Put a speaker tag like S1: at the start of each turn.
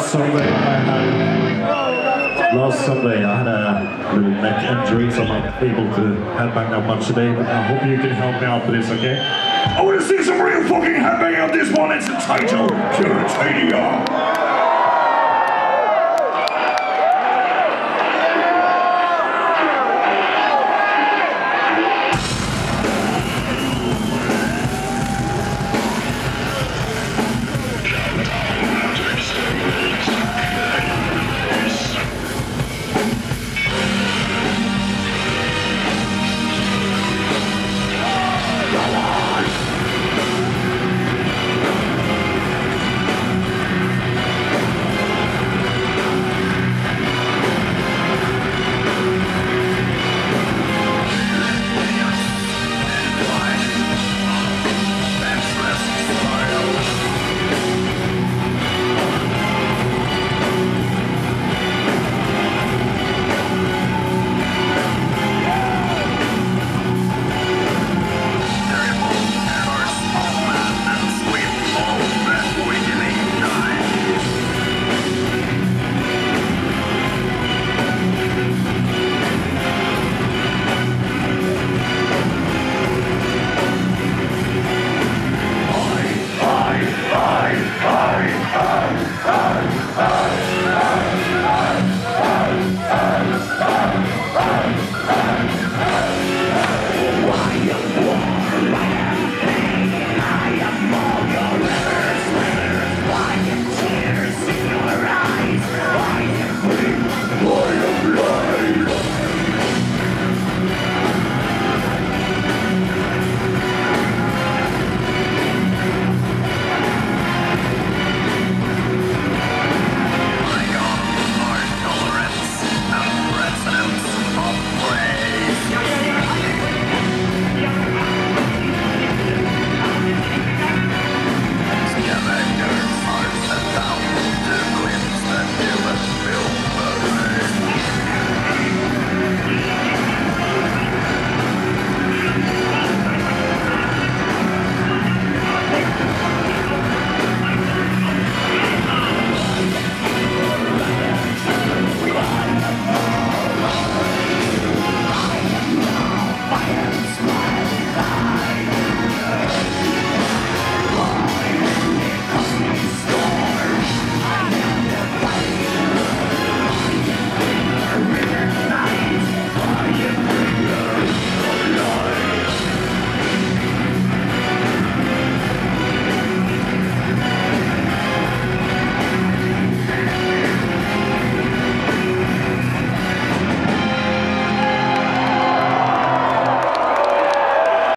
S1: last Sunday I had last Sunday I had a little neck injury, so I'm not able to headbang that much today. But I hope you can help me out for this, okay? I want to see some real fucking headbang out this one. It's entitled Puritania.